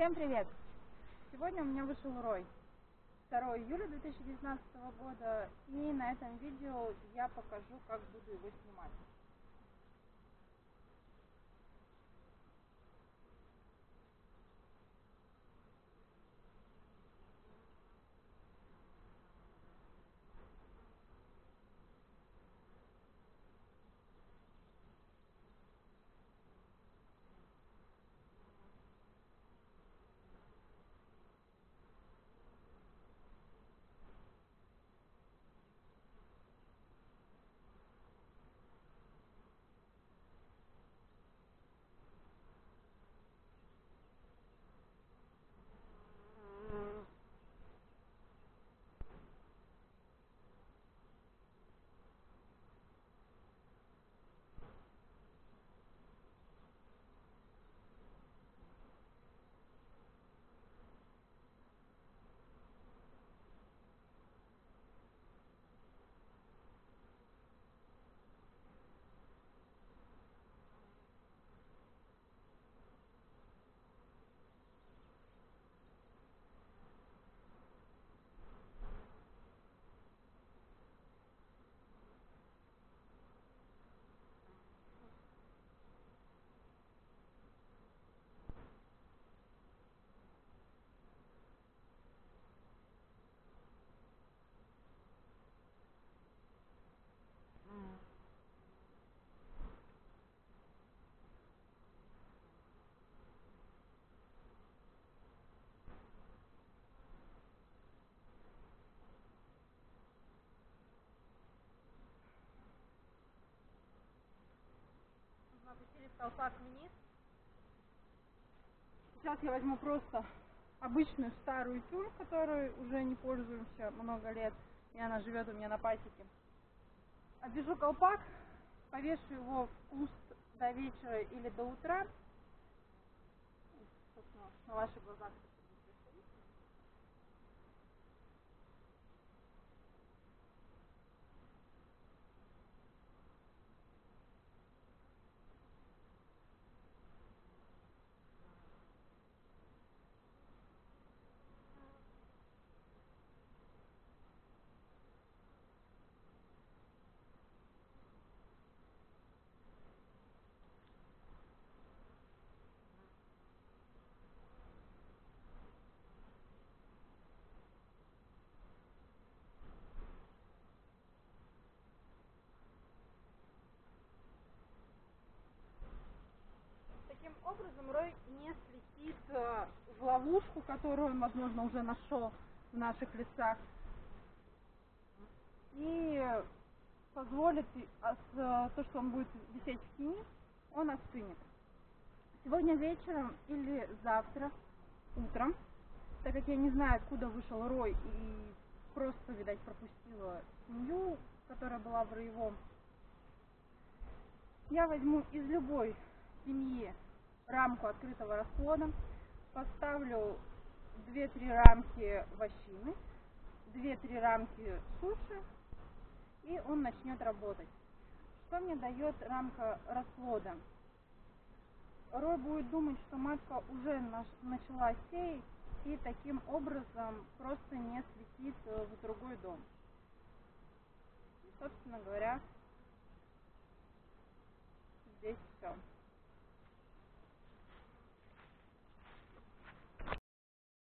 Всем привет! Сегодня у меня вышел рой. 2 июля 2019 года и на этом видео я покажу, как буду его снимать. Колпак вниз. Сейчас я возьму просто обычную старую тюль, которой уже не пользуемся много лет, и она живет у меня на пасеке. Обвяжу колпак, повешу его в куст до вечера или до утра. На ваших глазах Таким образом Рой не слетит э, в ловушку, которую он, возможно, уже нашел в наших лесах. И позволит э, то, что он будет висеть в тени, он остынет. Сегодня вечером или завтра утром, так как я не знаю, откуда вышел Рой и просто, видать, пропустила семью, которая была в роевом, я возьму из любой семьи рамку открытого расплода, поставлю 2-3 рамки вощины, 2-3 рамки суши, и он начнет работать. Что мне дает рамка расплода? Рой будет думать, что матка уже начала сеять, и таким образом просто не слетит в другой дом. И, собственно говоря, здесь все.